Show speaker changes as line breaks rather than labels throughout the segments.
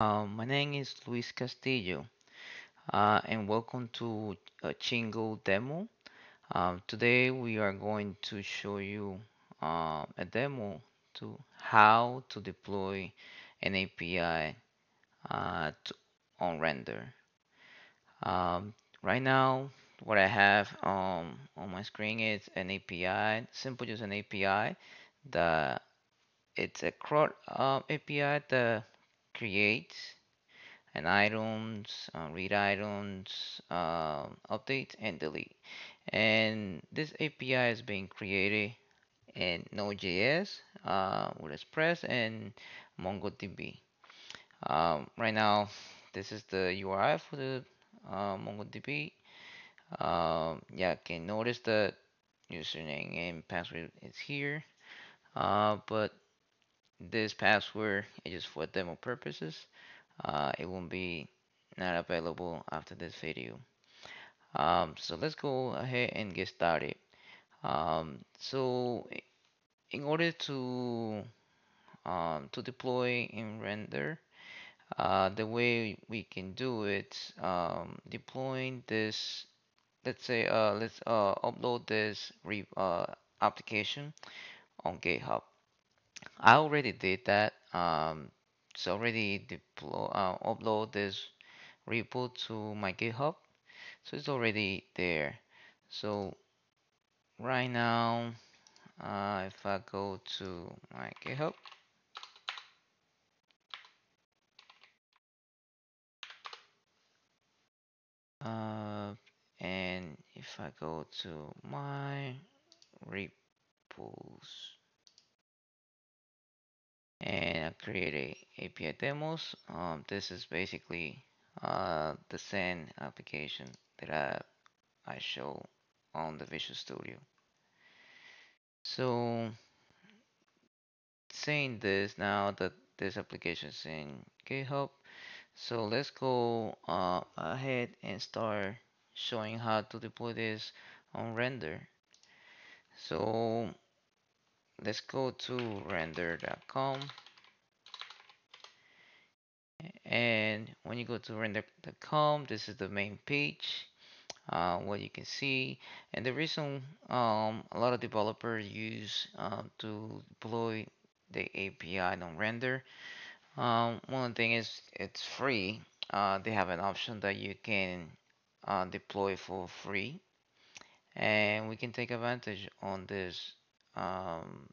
Um, my name is Luis Castillo, uh, and welcome to a Chingu demo. Um, today we are going to show you uh, a demo to how to deploy an API uh, to, on render. Um, right now, what I have um, on my screen is an API, simple just an API that it's a CRUD uh, API that creates and items, uh, read items, um, update and delete. And this API is being created in Node.js uh, with Express and MongoDB. Um, right now, this is the URI for the uh, MongoDB. Um, yeah, can notice that username and password is here, uh, but this password is just for demo purposes. Uh, it won't be not available after this video. Um, so let's go ahead and get started. Um, so in order to um, to deploy in render, uh, the way we can do it, um, deploying this, let's say, uh, let's uh, upload this uh, application on GitHub. I already did that. Um, so already deploy, uh, upload this repo to my GitHub. So it's already there. So right now, uh, if I go to my GitHub, uh, and if I go to my repos create a API demos, um, this is basically uh, the same application that I, I show on the Visual Studio. So saying this now that this application is in GitHub, so let's go uh, ahead and start showing how to deploy this on render. So let's go to render.com and when you go to render.com this is the main page uh, what you can see. And the reason um, a lot of developers use uh, to deploy the API on render um, one thing is it's free. Uh, they have an option that you can uh, deploy for free. And we can take advantage on this um,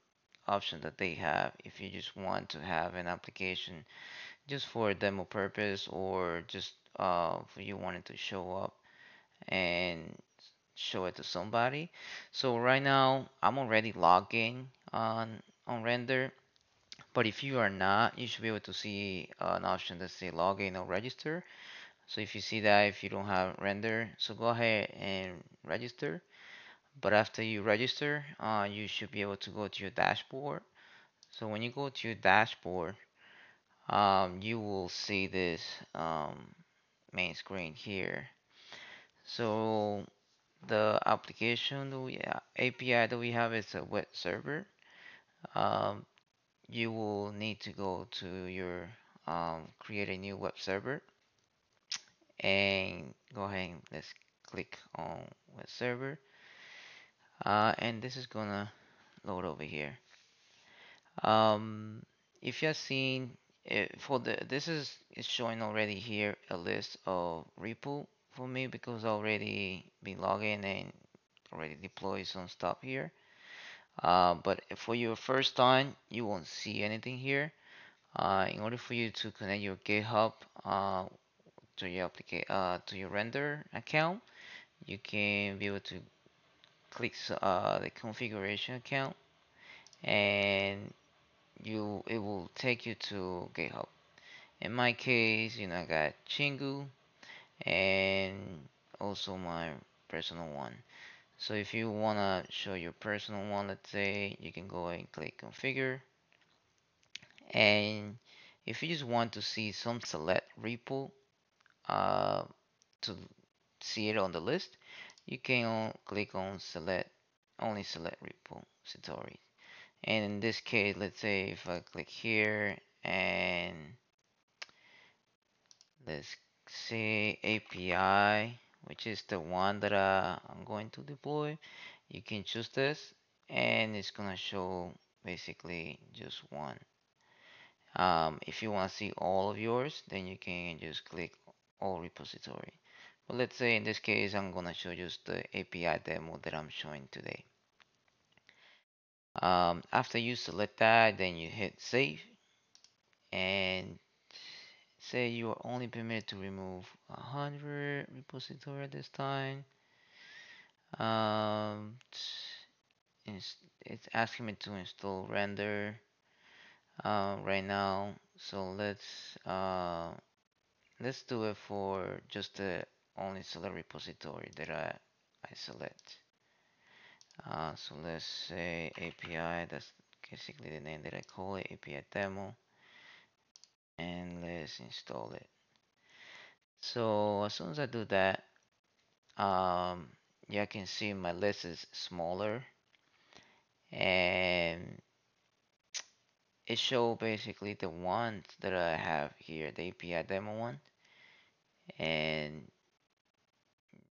option that they have if you just want to have an application just for a demo purpose or just uh, you wanting to show up and show it to somebody. So right now I'm already logged in on on render, but if you are not, you should be able to see uh, an option that say login or register. So if you see that if you don't have render, so go ahead and register. But after you register, uh, you should be able to go to your dashboard. So when you go to your dashboard, um, you will see this um, main screen here. So the application that we API that we have is a web server. Um, you will need to go to your um, create a new web server and go ahead and let's click on web server uh, and this is gonna load over here um, if you have seen it, for the this is is showing already here a list of repo for me because I already been logging and already deployed some stuff here. Uh, but for your first time you won't see anything here. Uh, in order for you to connect your GitHub uh, to your uh, to your render account you can be able to click uh, the configuration account and you it will take you to GitHub. In my case, you know, I got Chingu and also my personal one. So if you wanna show your personal one, let's say, you can go and click configure. And if you just want to see some select repo uh, to see it on the list, you can click on select only select repository and in this case let's say if I click here and let's say API, which is the one that uh, I'm going to deploy. You can choose this and it's gonna show basically just one. Um, if you want to see all of yours, then you can just click all repository. But let's say in this case, I'm gonna show just the API demo that I'm showing today. Um, after you select that, then you hit save and say you are only permitted to remove 100 repository at this time. Um, it's, it's asking me to install render uh, right now. So let's uh, let's do it for just the only select repository that I, I select. Uh, so let's say API, that's basically the name that I call it, API demo. And let's install it. So as soon as I do that, um, yeah, can see my list is smaller and it show basically the ones that I have here, the API demo one. And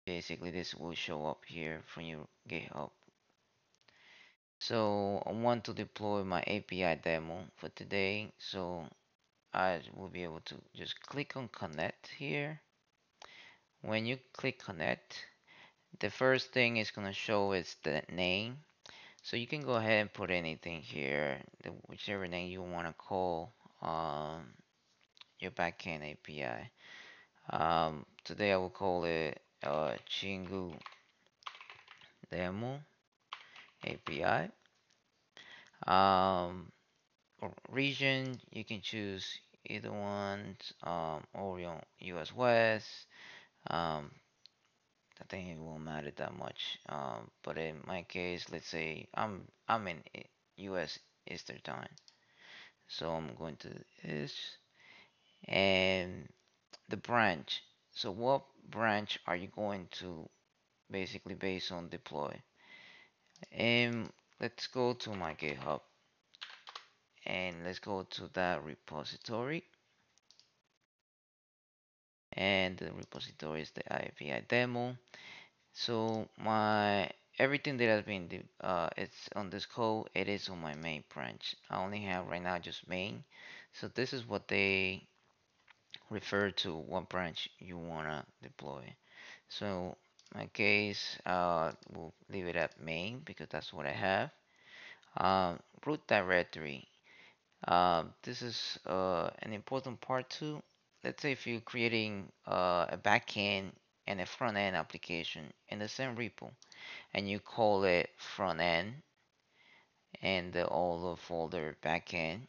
basically this will show up here from your GitHub. So I want to deploy my API demo for today. So I will be able to just click on connect here. When you click connect, the first thing it's gonna show is the name. So you can go ahead and put anything here, whichever name you want to call um, your backend API. Um, today I will call it uh, Chingu Demo API. Um, region you can choose either one, um, Oregon US West. Um, I think it won't matter that much. Um, but in my case, let's say I'm I'm in U.S. Eastern Time, so I'm going to this and the branch. So what branch are you going to basically base on deploy? And let's go to my GitHub and let's go to that repository. And the repository is the API demo. So my everything that has been uh, it's on this code it is on my main branch I only have right now just main so this is what they refer to what branch you wanna deploy so my case uh, we'll leave it at main because that's what I have. Um, root directory. Um, this is uh, an important part too. Let's say if you're creating uh, a backend and a front end application in the same repo and you call it front end and the all the folder backend,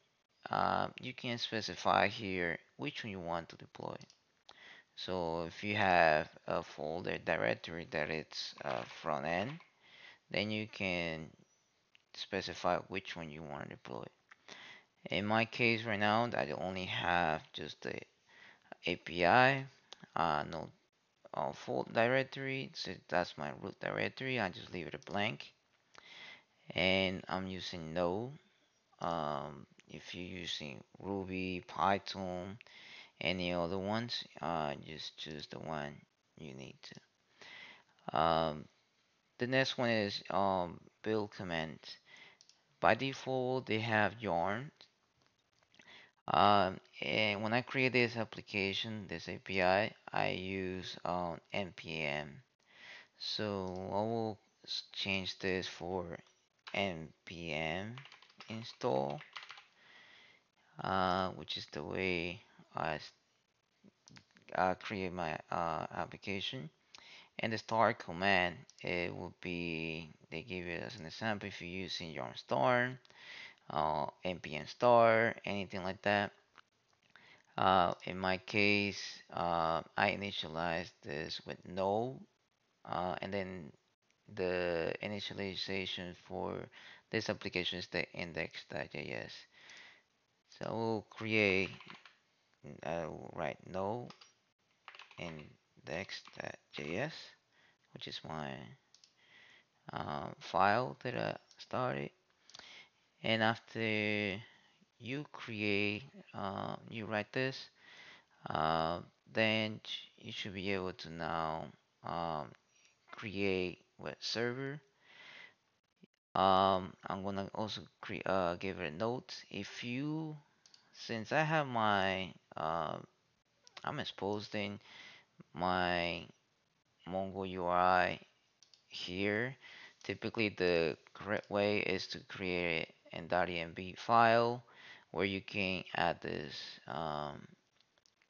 uh, you can specify here which one you want to deploy. So if you have a folder directory that it's uh, front end, then you can specify which one you want to deploy. In my case right now, I only have just the API, uh, no uh, full directory. So that's my root directory. I just leave it a blank and I'm using Node. Um, if you're using Ruby, Python, any other ones, uh, just choose the one you need to. Um, the next one is um, build command. By default, they have Yarn. Um, and when I create this application, this API, I use um, npm. So I will change this for npm install uh, which is the way I uh, create my uh, application and the start command it will be they give it as an example if you're using yarn star uh, npm star anything like that uh, in my case uh, I initialize this with no uh, and then the initialization for this application is the index.js. So we'll create, I will write node index.js, which is my um, file that I started. And after you create, uh, you write this, uh, then you should be able to now um, create web server. Um, I'm gonna also uh, give it a note. If you, since I have my, uh, I'm exposing my Mongo UI here. Typically, the correct way is to create an .env file where you can add this, um,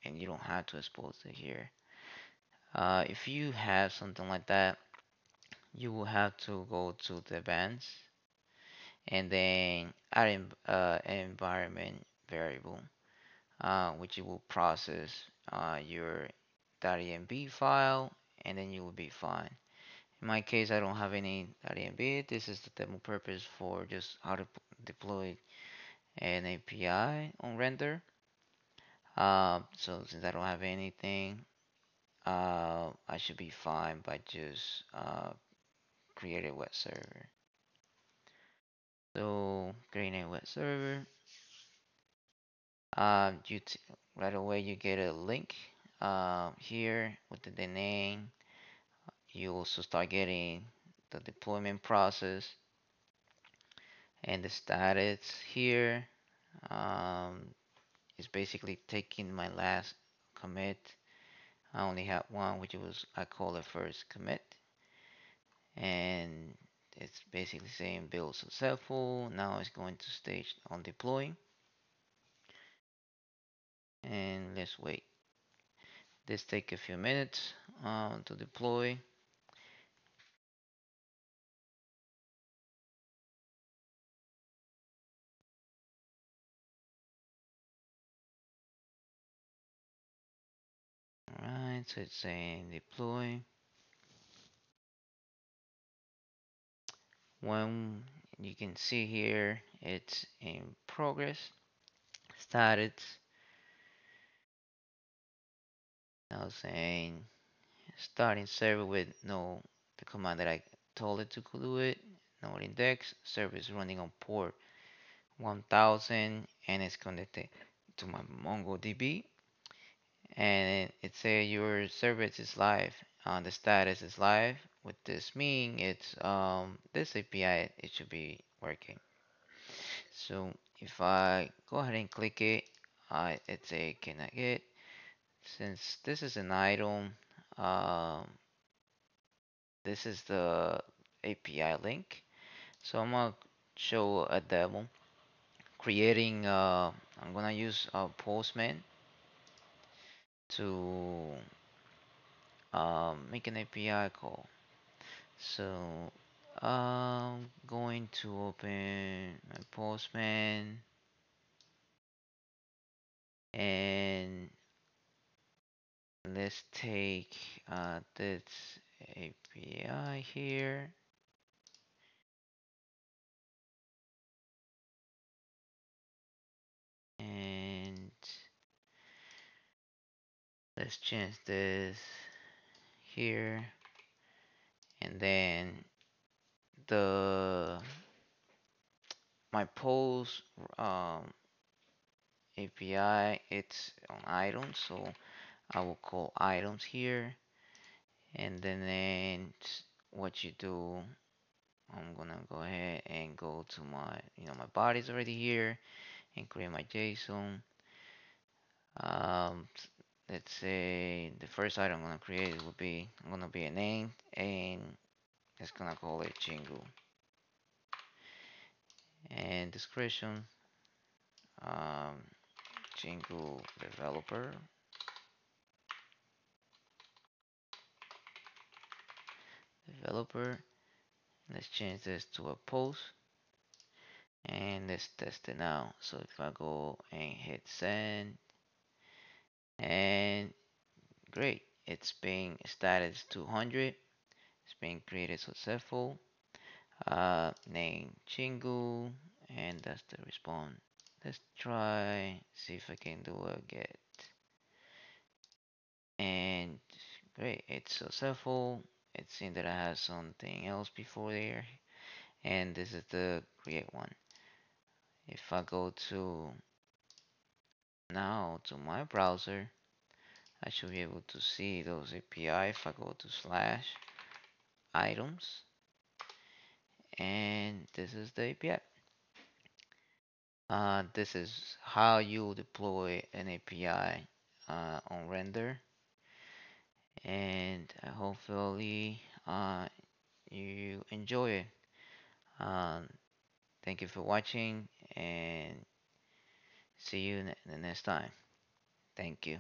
and you don't have to expose it here. Uh, if you have something like that, you will have to go to the events and then add in, uh, environment variable, uh, which it will process uh, your .env file, and then you will be fine. In my case, I don't have any .env. This is the demo purpose for just how to deploy an API on render. Uh, so since I don't have anything, uh, I should be fine by just uh, create a web server. So creating a web server, uh, you right away you get a link uh, here with the name. You also start getting the deployment process and the status here um, is basically taking my last commit. I only have one, which was I call it first commit, and it's basically saying build successful. Now it's going to stage on deploying, let's wait. This take a few minutes um, to deploy. Alright, so it's saying deploy. When you can see here, it's in progress. Started. Now saying starting server with no the command that I told it to do it. No index. Server is running on port 1000 and it's connected to my MongoDB. And it says your service is live. Uh, the status is live. With this mean it's um this API it should be working. So if I go ahead and click it, I it's a connect it. Since this is an item, um, this is the API link. So I'm gonna show a demo creating. Uh, I'm gonna use Postman to um, make an API call. So I'm going to open my Postman let's take uh, this API here. And let's change this here. And then the my post um, API it's on items so I will call items here and then, what you do I'm gonna go ahead and go to my you know my body's already here and create my JSON. Um, let's say the first item I'm gonna create will be I'm gonna be a name and it's gonna call it Chingu and description um, Chingu developer developer. Let's change this to a post. And let's test it now so if I go and hit send and great. It's being status 200 it's being created successful. Uh, name Chingu and that's the response. Let's try see if I can do a get and great it's successful it's seen that I have something else before there and this is the create one. If I go to now to my browser I should be able to see those API if I go to slash items and this is the API. Uh, this is how you deploy an API uh, on render and hopefully uh, you enjoy it. Um, thank you for watching and see you the next time. Thank you.